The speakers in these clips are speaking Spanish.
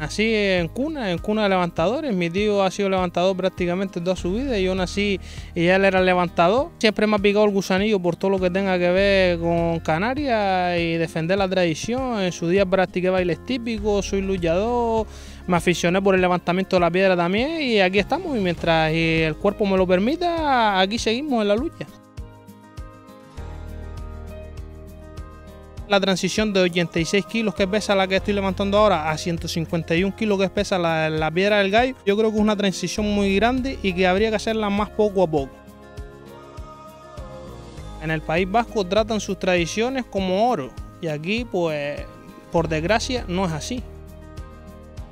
Nací en cuna, en cuna de levantadores. Mi tío ha sido levantador prácticamente toda su vida. Yo nací y él era levantador. Siempre me ha picado el gusanillo por todo lo que tenga que ver con Canarias y defender la tradición. En su día practiqué bailes típicos, soy luchador. Me aficioné por el levantamiento de la piedra también y aquí estamos. Y mientras el cuerpo me lo permita, aquí seguimos en la lucha. La transición de 86 kilos que pesa la que estoy levantando ahora a 151 kilos que pesa la, piedra del gallo, yo creo que es una transición muy grande y que habría que hacerla más poco a poco. En el País Vasco tratan sus tradiciones como oro y aquí pues por desgracia no es así.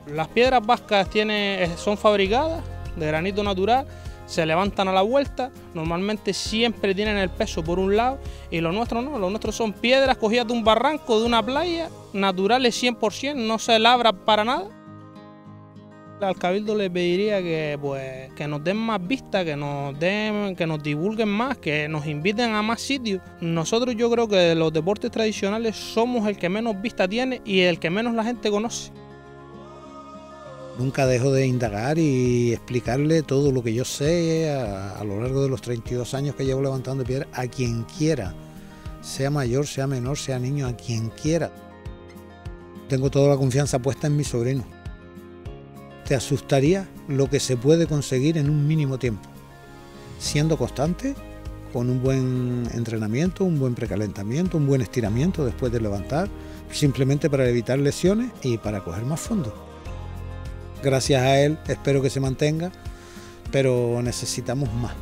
Las piedras vascas tienen, son fabricadas de granito natural se levantan a la vuelta, normalmente siempre tienen el peso por un lado y lo nuestro no, lo nuestro son piedras cogidas de un barranco, de una playa, naturales 100%, no se labra para nada. Al cabildo le pediría que, pues, que nos den más vista, que nos den, que nos divulguen más, que nos inviten a más sitios. Nosotros yo creo que los deportes tradicionales somos el que menos vista tiene y el que menos la gente conoce. Nunca dejo de indagar y explicarle todo lo que yo sé a, lo largo de los 32 años que llevo levantando piedra a quien quiera, sea mayor, sea menor, sea niño, a quien quiera. Tengo toda la confianza puesta en mi sobrino. Te asustaría lo que se puede conseguir en un mínimo tiempo, siendo constante, con un buen entrenamiento, un buen precalentamiento, un buen estiramiento después de levantar, simplemente para evitar lesiones y para coger más fondo. Gracias a él espero que se mantenga, pero necesitamos más.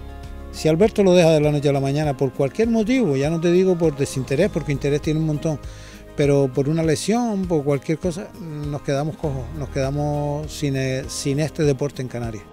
Si Alberto lo deja de la noche a la mañana por cualquier motivo, ya no te digo por desinterés, porque interés tiene un montón, pero por una lesión, por cualquier cosa, nos quedamos cojos, nos quedamos sin, sin este deporte en Canarias.